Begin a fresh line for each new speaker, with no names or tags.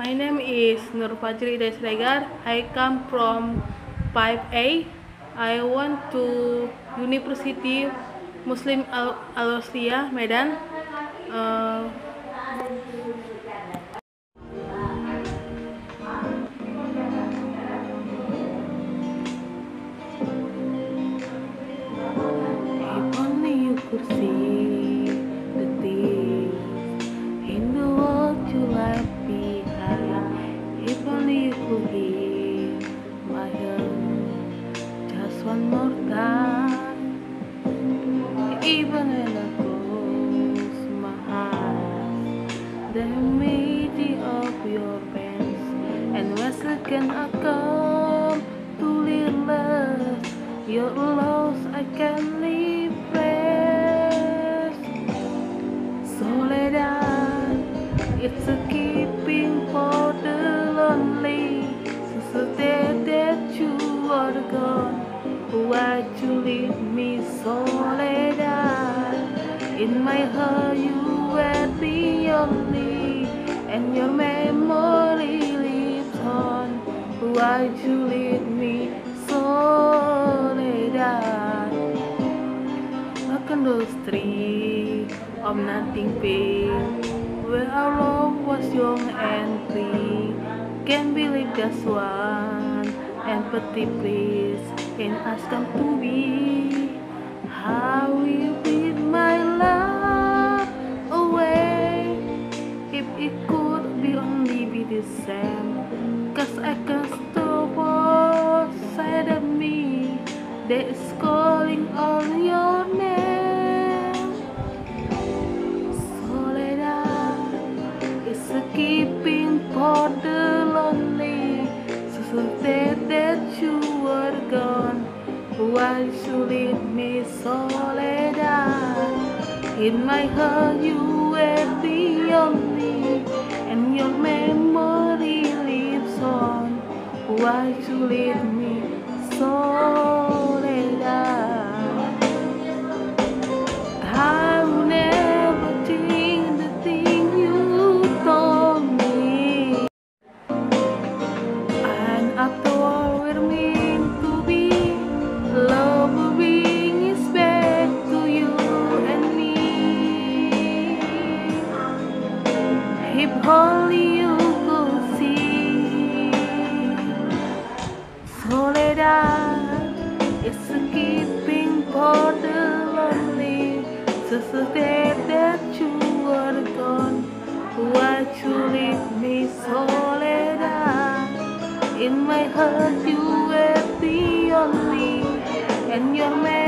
My name is Nur Fajri Desregar. I come from 5A. I went to University Muslim Al Alosria Medan. Uh, memory of your pants, and again I come to realize your loss I can rest. Soledad, it's a keeping for the lonely. So sad that you are gone. Why'd you leave me, Soledad? In my heart, you were the only, and your memory lives on. Why'd you leave me, Soledad? On those streets of nothing pink Where our love was young and free Can't believe just one empathy please in us come to be How will be my love Cause I can't stop outside of me That is calling on your name. Soledad is a keeping for the lonely. So sad that you were gone. Why you leave me Soledad? In my heart you were the only And your memory Why you leave me Soledad I will never think the thing you told me. And after all, we're meant to be. Bring us back to you and me. If only you So sad that you are gone. Why you leave me, Soledad? In my heart, you were the only, and your memory